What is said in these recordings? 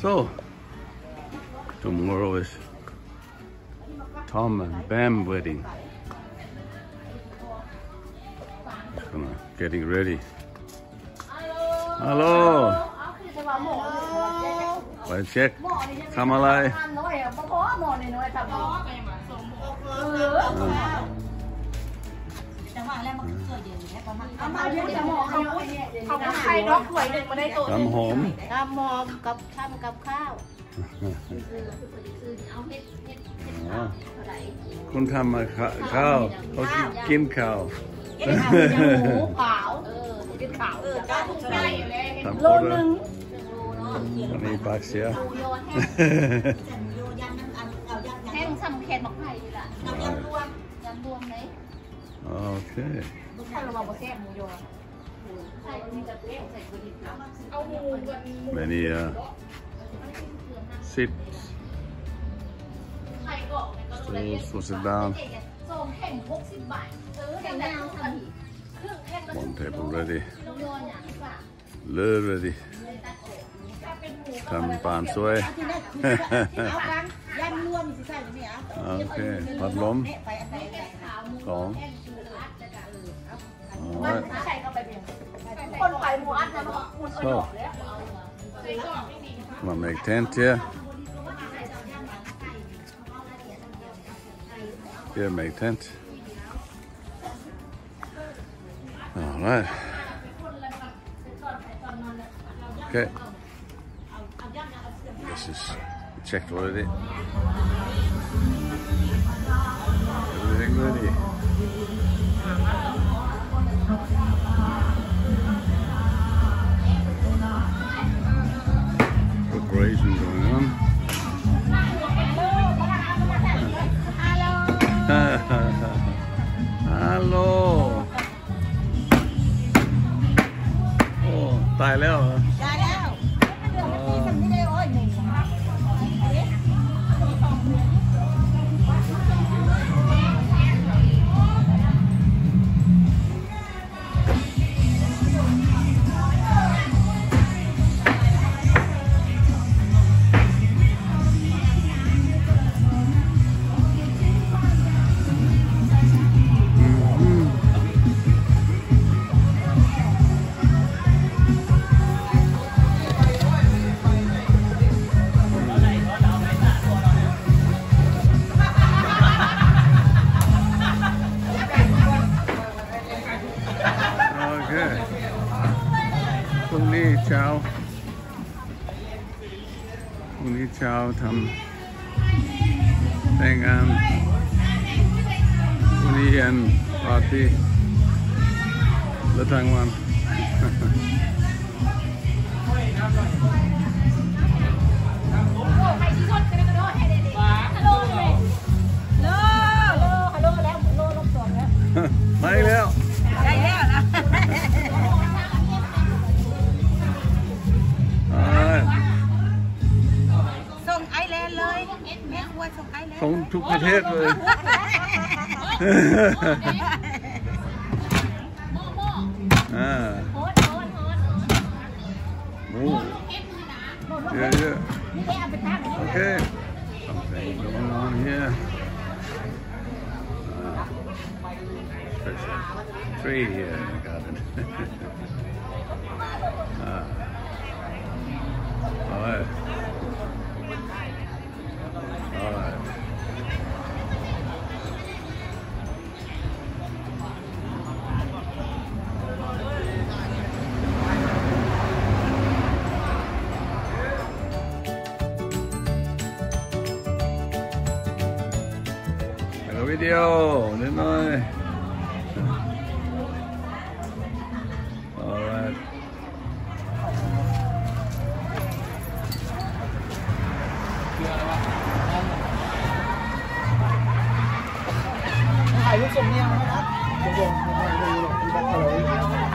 So, tomorrow is Tom and Bam wedding. Just gonna getting ready. Hello. Hello. Hello. check. Come alive. Uh. ำอะไรน้อยอะเพราะหมอน้อยๆทำเออจังหวะแรกมันเกิดเย็นแค่ประมาณเอามาเดี๋ยวจะหมอเขาเขาเขาใครดอกถ้วยหนึ่งมาได้ตัวน้ำหอมทำหอมกับทำกับข้าวเอาเฮ็ดเฮ็ดอ๋อคุณทำมาข้าวเขากินข้าวเอ็นข้าวยังหมูขาวเออเฮ็ดขาวเออจ้าถูกใจทำโลโคตรนึงวันนี้ปากเสียโยยันนั่นเอายันแห้งซ้ำแขนบักไผ่นี่ล่ะ เอายันรวม ยันรวมเลย โอเคถ้าเราบอกว่าแซ่บหมูยอใช่มีแต่เล็กใส่กระดิ่งเอาหมูกัน many uh, sit ไข่ก็ก็ตัวเล็ก stools for sit down สองแข่ง60บาทเออแข่งแล้วทันทีครึ่งแข่งละ one table ready หมูยออย่างที่ว่าเลอ ready ถ้าเป็นหมู I'm gonna make tent here. Yeah, make tent. Alright. Okay. This is check. checked already. Everything ready. ตายแล้วเหรอได้แล้ว ทำแต่งงานพรุ่งนี้เย็นปาร์ตี้แล้วทั้งวันใครที่ช ค่เอาไปทาง Okay. Something going on here. Uh, special tree here in the garden. ถ่ายรูปสมเนีย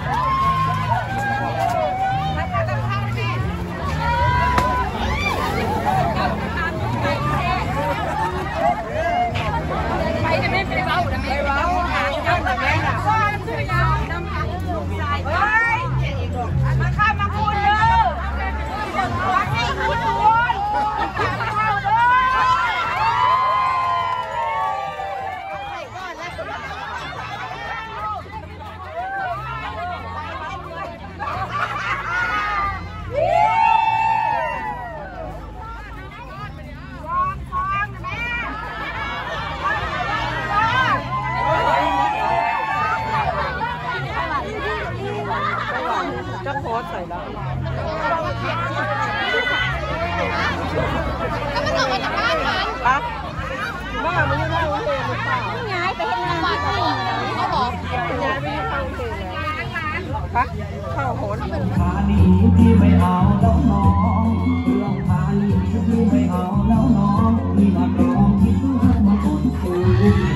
ข้าวโหนพาลีพี่ไม่เอาแล้วน้องเรื่องพานีที่ไม่เอาแล้วน้องมีมาลองคิดว่ามาพูดสู่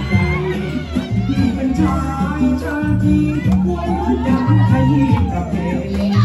ใจที่เป็นชายชาติควรรู้จังใครประเพณี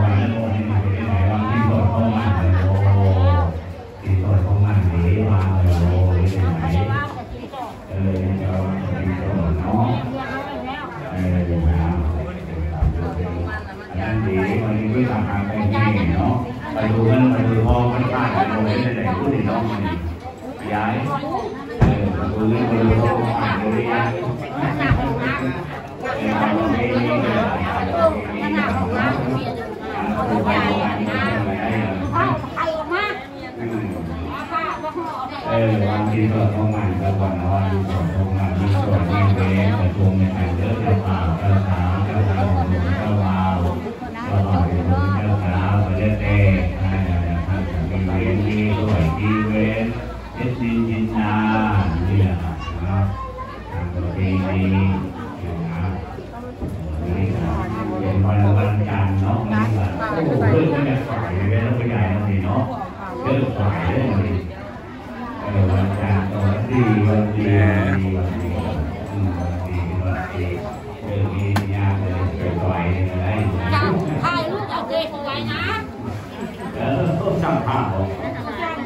อต้องจำภาพของ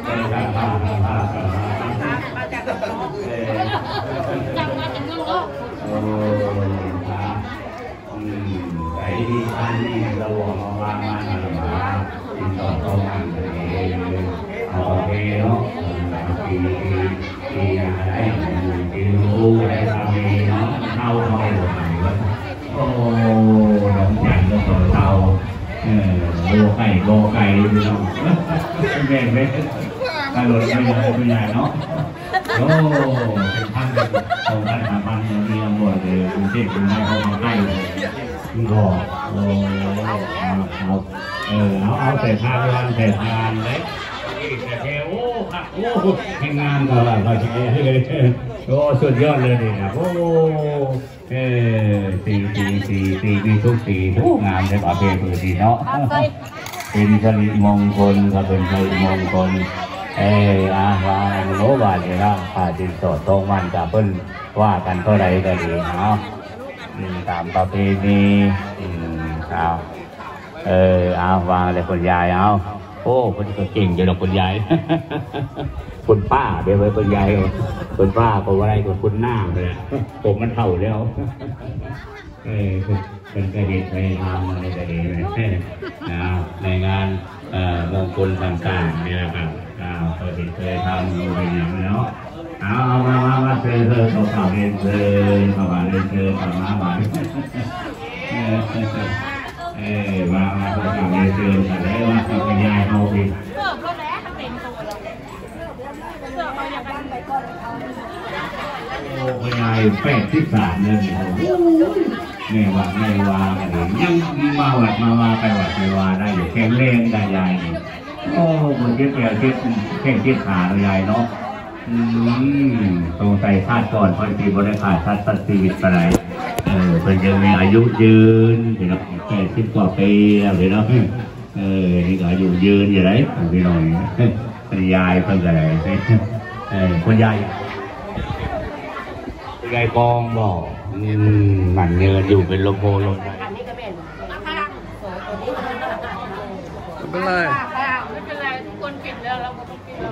เออจำภาพจำภาพจำภาพเออจำมาจากเมืองโลกโอ้ครับอืมไอ้ที่ท่านนี่ ไก่โบไก่พี่น้องแม่แม่ถ้ารถไม่ใหญ่ไม่ใหญ่เนาะโอ้เป็นพันเป็นสองพันสามพันยังมีตำรวจเลยกรุงเทพกรุงเทพเขามาใกล้เลยพี่บอกโอ้เอาเอาเออเอาเอาแต่ทานวันแต่ทานเลยแต่เทโอ้ค่ะโอ้ให้งานก็ว่าเขาใช้เลยโอ้สุดยอดเลยเนี่ยโอ้เออสี่สี่สี่สี่มีทุกสี่ทุกงานในประเพณีเนาะ เป็นสิริมงคลก็เป็นสิริมงคลเอออาวาโนบาเดระพาดินสดตรงมันกับเพิ่นว่ากันเท่าไรก็ดีเนาะตามประเพณีอืมเอาเออเอาวางเลยคุณยายเอาโอ้คนก็เก่งอยู่หรอกคุณยายคุณป้าเดี๋ยวไว้คุณยายคุณป้าผมอะไรกับคุณหน้าเลยผมมันเท่าแล้วเออเป็นกระดิ่งไปทำอะไรกระดิ่งเลย ลต่างๆเนี่ยนะครับอ่าวเคยเคยทำอยู่เป็นอย่างเนาะเอาเอามามามาเชิญเธอเขาข่าวเรียนเชิญเขามาเรียนเชิญเขามาบายเออมามาเขาข่าวเรียนเชิญกันเลยว่าเขาเป็นยายเขาสิเสื้อเขาแล้วเขาเต็มตัวแล้วเสื้อเขาอย่างนั้นไปก่อนโอ้ยายแปดที่สามเลยนี่แม่ว่าแม่ว่ากันเลยยังมาวัดมาว่าไปวัดไปว่าได้อยู่แข็งแรงได้ยายนี่ โอ้คนเจ็บแผลเจ็บแข้งเจ็บขาเลยยายเนาะอืมสงสัยคาดก่อนพอดีบริขาดชัดตัดชีวิตไปไหนเออเพิ่นยังมีอายุยืนเห็นไหมแค่สิบกว่าปีแล้วเห็นเนาะเออนี่ก็อายุยืนอยู่ไหนพี่น้องคุณยายเพิ่นก็ได้เออคุณยายคุณยายกองบอกอืมหมันเงินอยู่เป็นลมโพลมไฟไม่เป็นไรไม่เป็นไรทุกคนกินแล้วเราก็ต้องกินแล้ว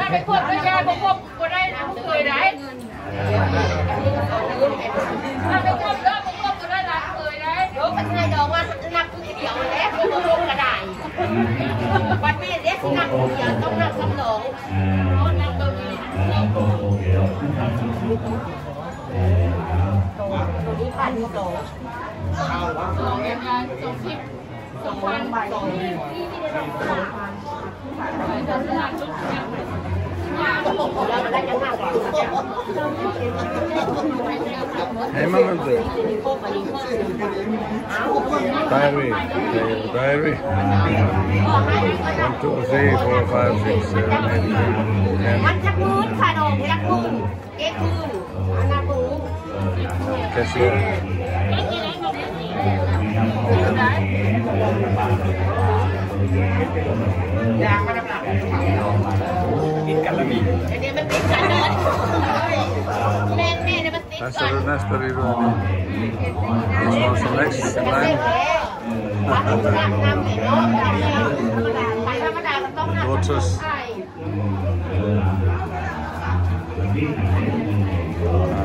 ถ้า ไปควบไม่ได้ก็ควบก็ได้นะเคยได้ถ้าไปควบแล้วก็ควบก็ได้ละเคยได้โอ้มันให้ดอกว่านักเดียวแล้วก็ลงกระดาษวันนี้เด็กนักเดียวต้องนักสำรองเออเออโอโอเคแล้วเออเอานี่พันโตสองงานสองทิปสองพันสองที่ที่ได้รับสองพันแต่งานทุกอย่างงานแล้วมันได้จะห้าพัน Heimalandi. Diary. Diary. One, two, three, four, five, six, seven, eight, nine, มัน ten. จักมืนค่ะดอกจักมืนเก๊คืนอันนั้นมือ Cashier. ยางมันหนัก ติดกันแล้วมีไอเนี้ยมันติดกันเลยแม่แม่เนี่ยมันติด Nästa, กัน nästa river. This one's the next in เซ็ง line. แล้วปัดน้ำน้ำเลยเนาะน้ำเนี่ยธรรมดาไปธรรมดามันต้องน้ำ Daughters. ใช่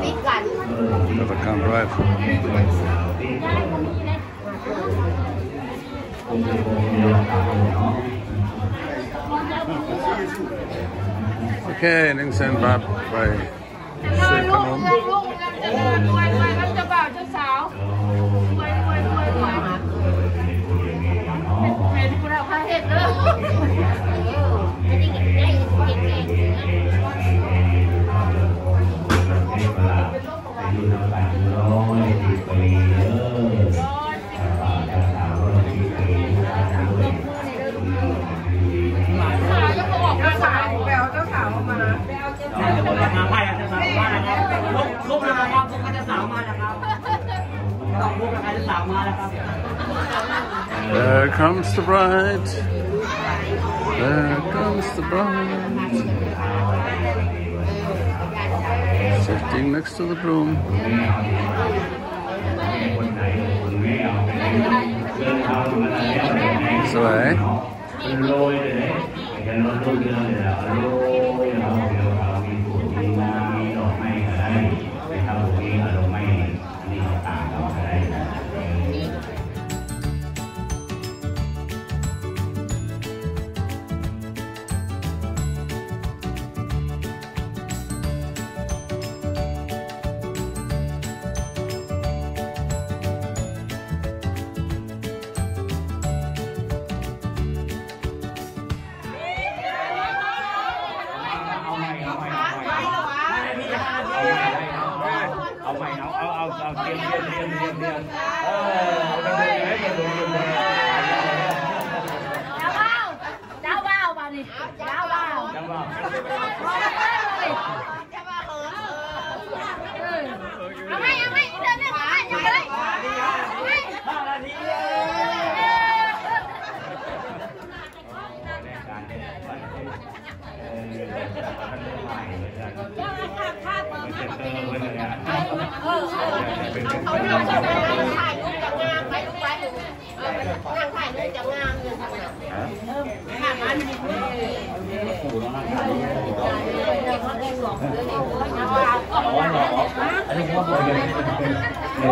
ติดกัน Never come right. Okay, Ning โอเคหนึ่งเงินลูกเงินจะเงินรวยรวยแล้วจะบ่าจะสาวรวยรวยรวยรวยมเห็นกูแล้วพาเห็ดเลย comes the bride. There comes the bride. Sitting next to the broom. สว eh?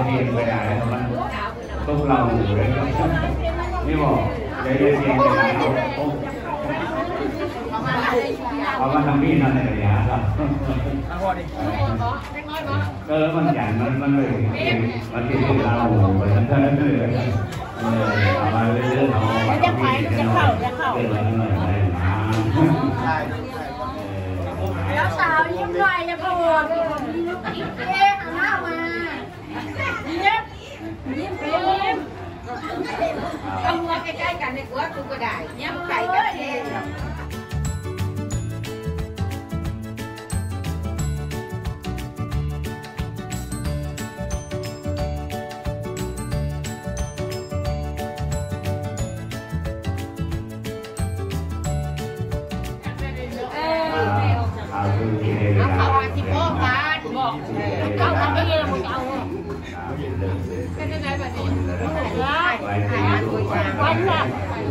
เรียนไปได้มันต้องเราอยู่เลยนี่บอกเรียนเรียนไปได้เราต้อามาทำนี่นั่นเลยนะครับเออมันอย่างมันมันเลยมันที่เราไปทั้งนั้นเลยเออเอามาเรื่อยๆเอามาจะไปจะเข้าจะเข้า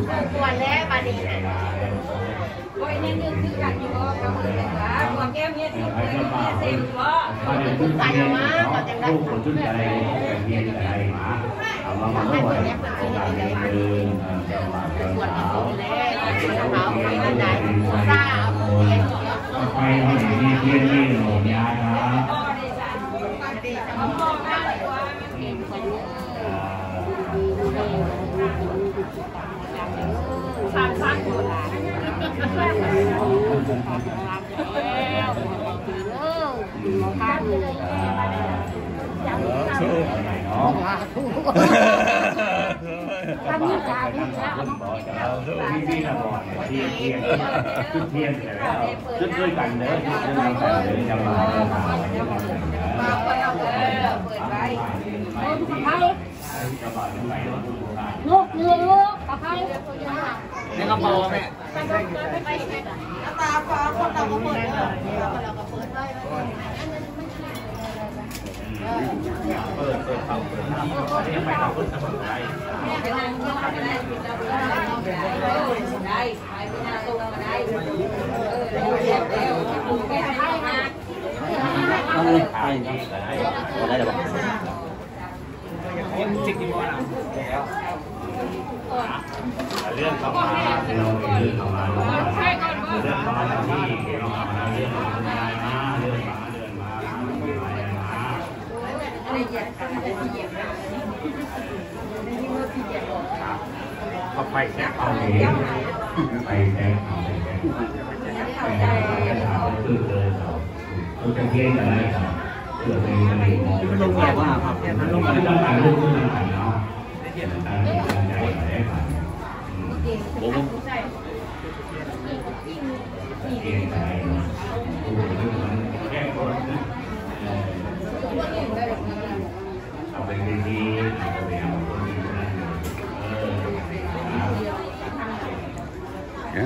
ละวันแล้วบัดนี้นะโอ้ยนี่นึกคือกันอยู่ก็กำมือเลยว่าหัวแก้มเนี่ยสิบเลยเนี่ยสิบว่าใส่มาก็จะได้ผู้ชุดอะไรเรียนอะไรมาเอามามาด้วยเอาการเรียนเดินจังหวะเดินสาวไปเอาไหนนี่เรียนนี่หนูยา แล้วธุทำนี่ ค่ะนี่ค่ะ พี่พี่นะบอกเทียนเทียนจุดเทียนแล้วจุดด้วยกันเด้อจุดด้วยกันเด้อจะมาจะมา มาเปิดเออเปิดไว้ โอ้ทุกท่านลูกเรือลูกกับใคร นี่ก็พอแม่ ตาฟ้าคนเราก็เปิดเออเราก็เปิดไว้ เปิดเปิดเข้าเปิดหน้ายังไม่เข้าเปิดสมุนไพร ไปนั่งเที่ยวก็ได้เราไปนั่งได้ไปไปนั่งตรงก็ได้เออเดี๋ยวเดี๋ยวดูแกให้มา เอาเลยไปได้หรอจิกกี่โมงอ่ะ เรื่องเข้ามาเราเรื่องเข้ามาเรื่องเข้ามาที่เรามาเรื่องเข้ามาเรื่องมาเรื่องมาเรื่องมาอะไรเหยียบอะไรเหยียบนี่มือที่เหยียบเขาไปแค่เอาเองไปแค่เอาไปแค่ไปแค่เอาคือเลยเราเขาจะเที่ยงอะไรครับเพื่อไปอะไรลงแบบว่าครับลงมาตั้งแต่ลูกตั้งแต่เนาะ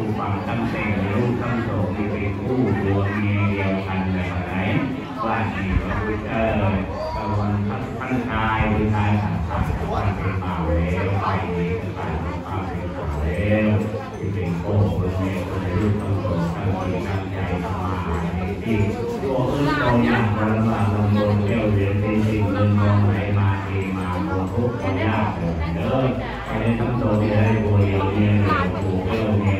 ผู้ฟังตั้งแต่รู้ตั้งโตมีเป็นคู่ดวงเมียเดียวกันในวันไหนว่าดีว่าพุทธเออกวันพันกายวิทายสังขารวันเป็นมาแล้วไปนี้ก็ตายเป็นมาเป็นมาแล้วที่เป็นโก้คนเมตคนในรูปทั้งสองทั้งสี่ทั้งใจทั้งมาที่ตัวเอื้อตรงอย่างคนละมาลงลงแก้วเรียนที่สิ่งเงินมองไหลมาเทมาบนทุกข์ยากเด้อไปได้ทั้งโตได้บุญเรียนเรียนผูกเอื้อเมียขวัญผูกพักเมียเมียตัวแทงเมียเป็นนักเรียนเรียนเข้าเรื่องของดูเด็กดูดีน้อย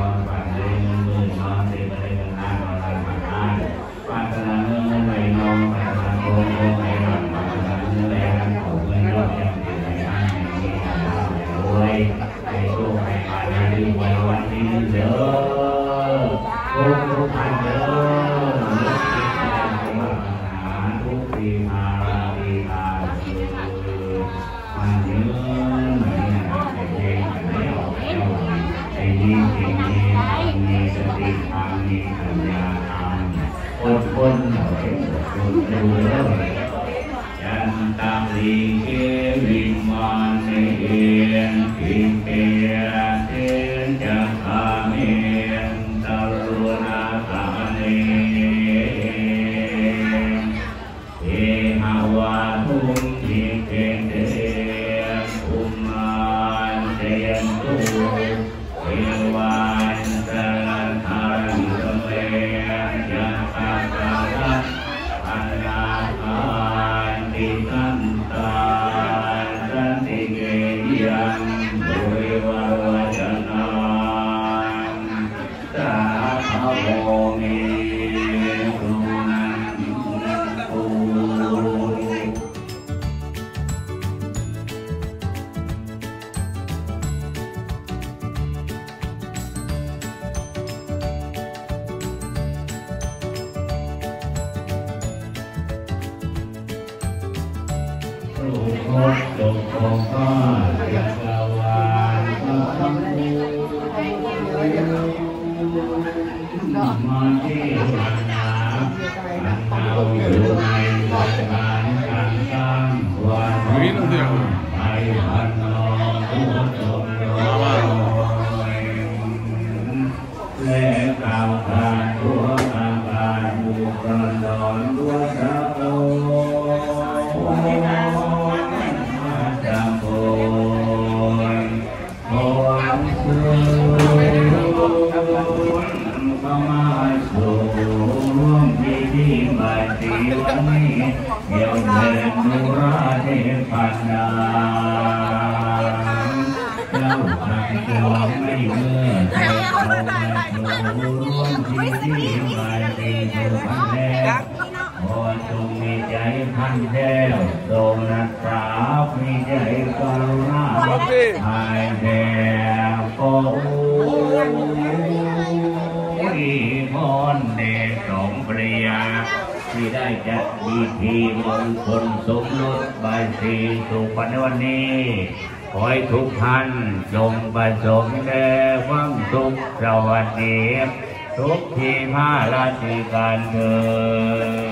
ร่วมที่ที่มาดีดูพันแล้วพอจงใจพันแลโดนัสามีใจกรุณาหยแด่ก็อุ้ยพรเดชสองปริยาที่ได้จัดพิธีมงคลสมรสบายสีสุพรรณวันนี้ ขอให้ทุกท่านจงประสมแด่ความสุขสวัสดีทุกทีมาราชการเดิ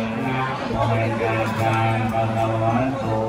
นนักบริการพระวัตถุ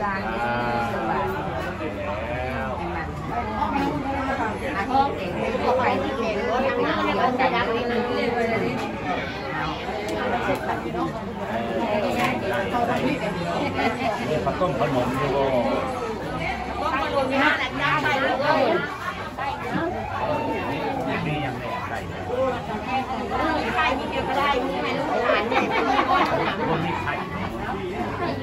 จานเด็กสบายอาชีพเด็กไม่ได้ไปที่เด็กก็ทำงานเดียวกันไม่ได้มาต้มไนมดูก็ต้มขนมนี่นะได้ไปแล้วก็นี่ยังไม่ได้ใส่ใส่นี่เดียวก็ได้นี่ไม่รู้หลานเนี่ยคนนี้ใคร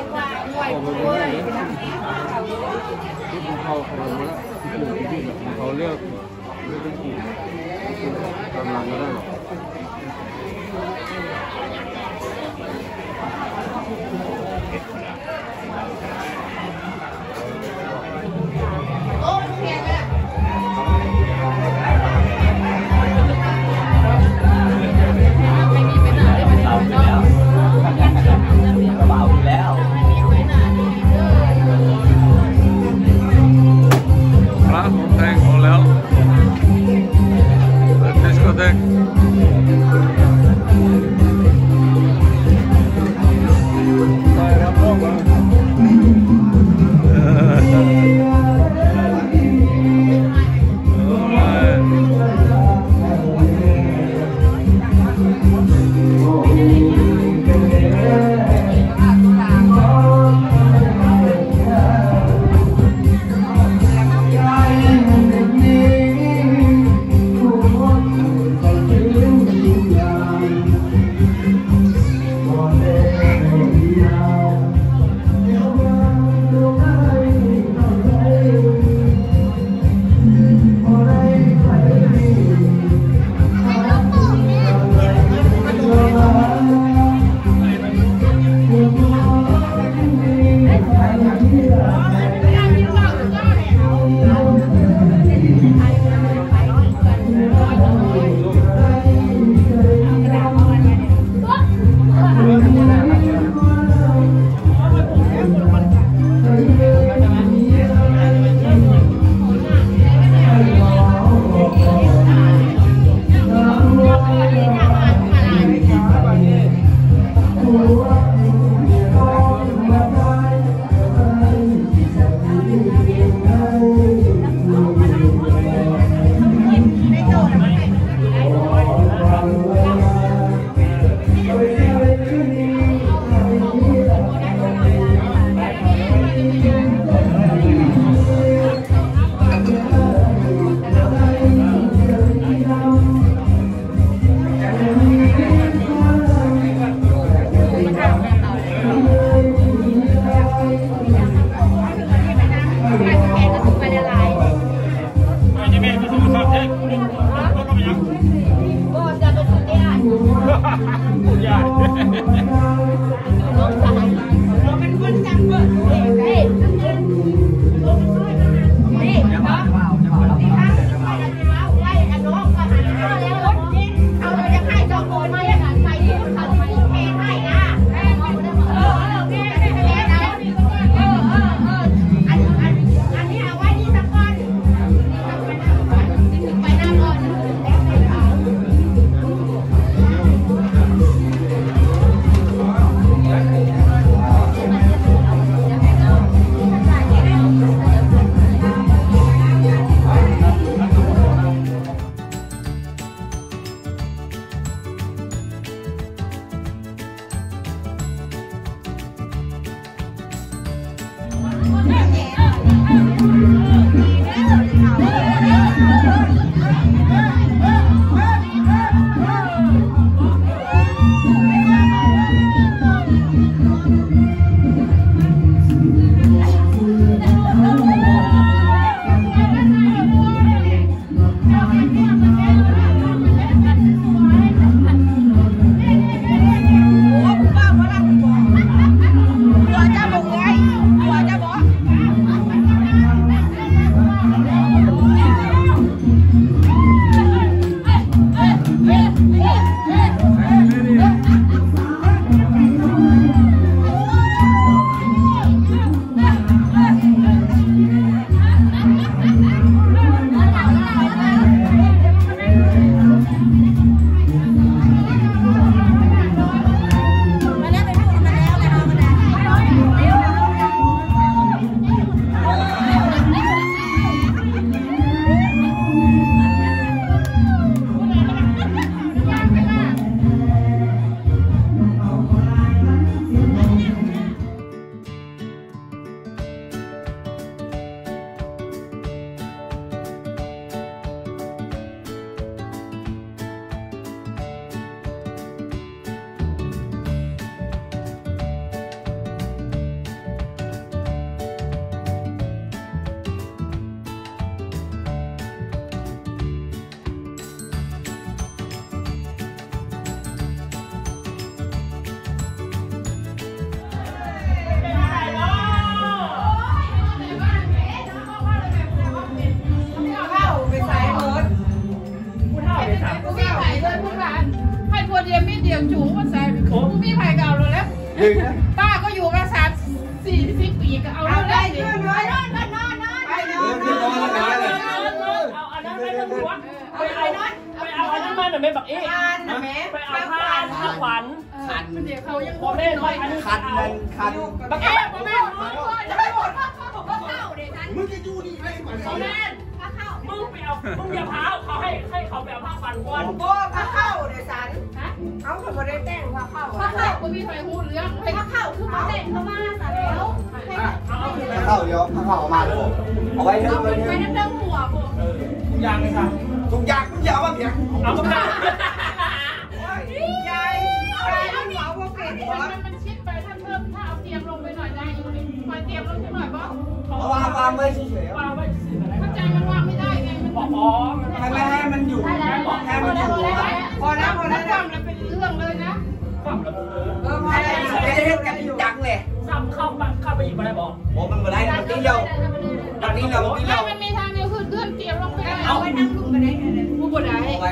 ขอกเขาเขาแล้วของเขาเลือกเลือกเป็นกลุ่มกำลังก็ได้หรอ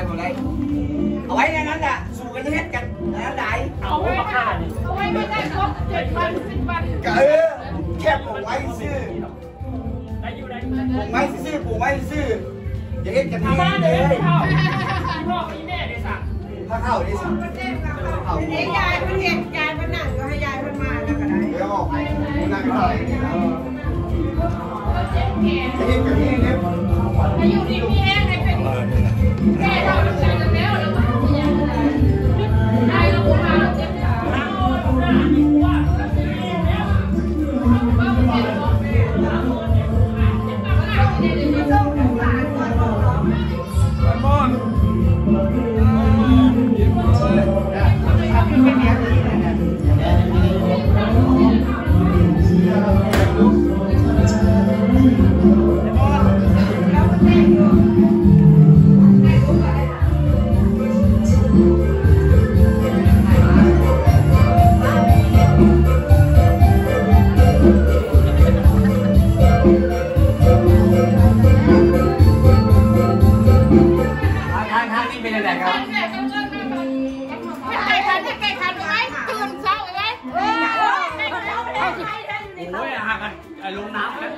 ตัวไรเอาไว้ในนั้นแหละสู่กันเฮ็ดกันนั้นได้เอาไว้ค่ะเอาไว้ไม่ได้ก็เจ็ดพันสิบพันเออแคบผมไว้ซื้อได้อยู่ไม้ซื้อปลูกไว้ซื้ออย่าเฮ็ดกันนี่เลยพ่อพี่แม่เดี๋ยวสั่งถ้าเข้าเดี๋ยวสั่งยายวยายมันเห็นยายพี่หนังก็ให้ยายมันมาแล้วก็ได้เดี๋ยวออกไปนั่งไปเฮ็ดกันนี่เนี่ยอายุดีดี ai nó cũng ลงล้น้ำแล้ว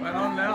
ไปนอนแล้ว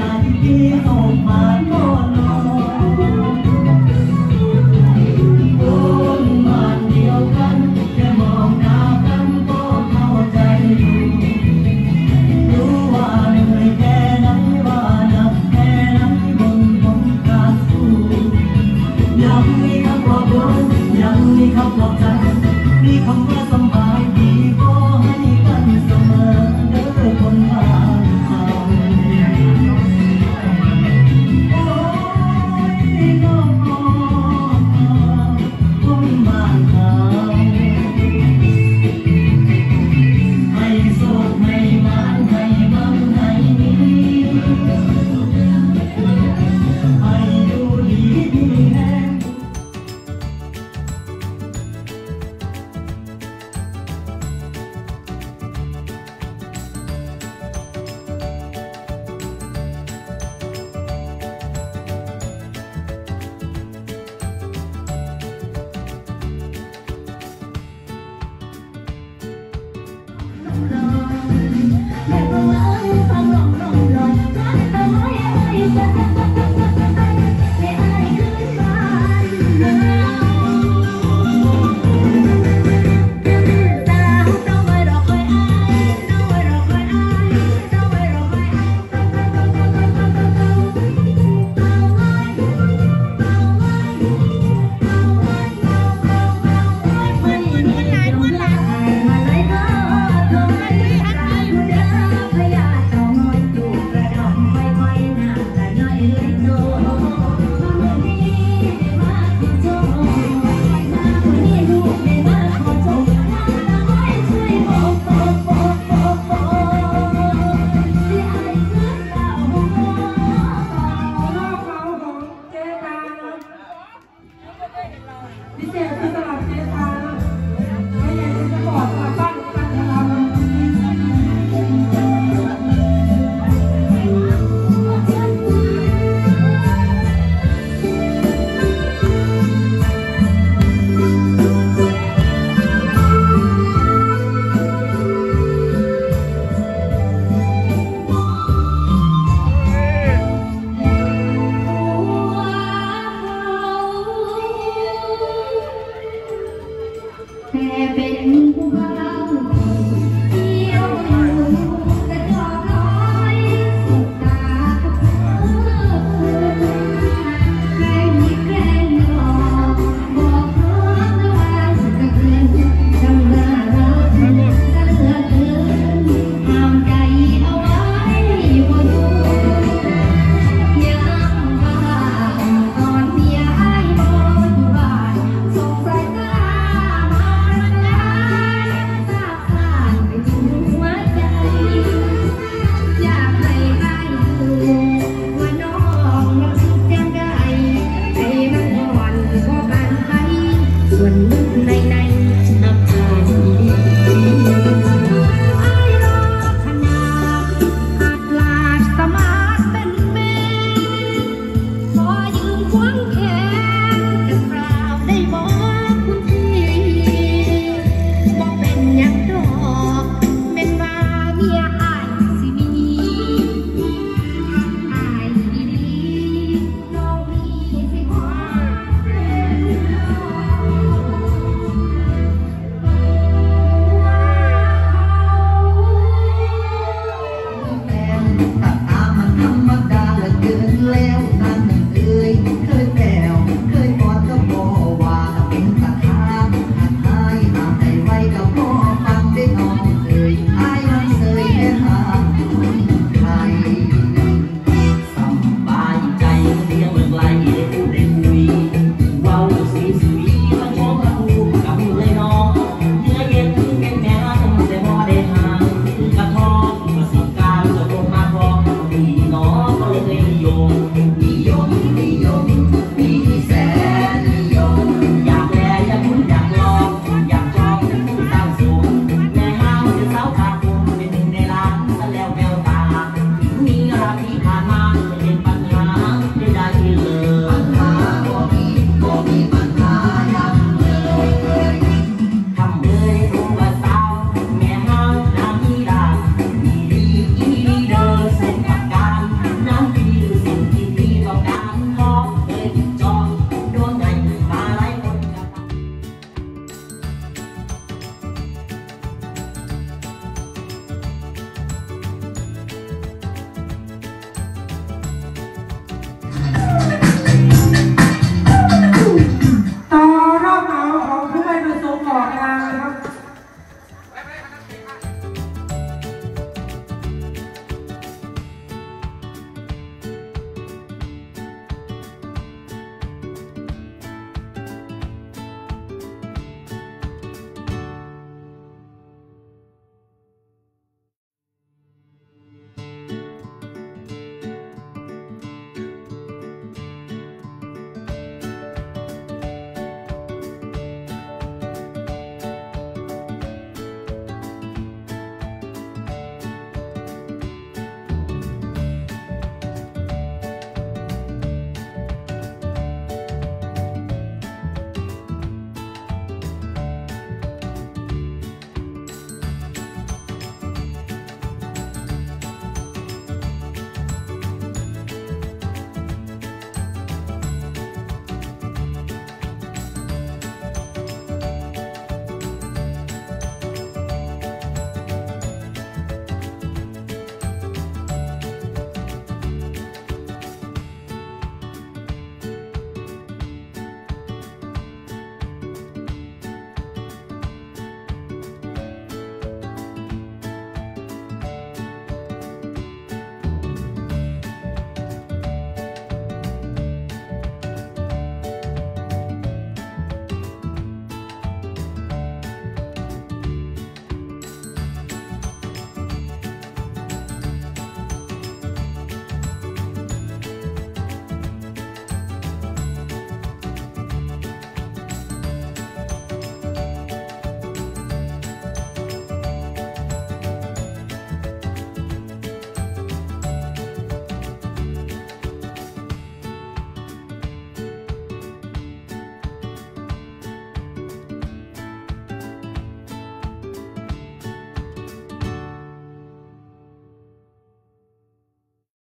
I'll be home my corner.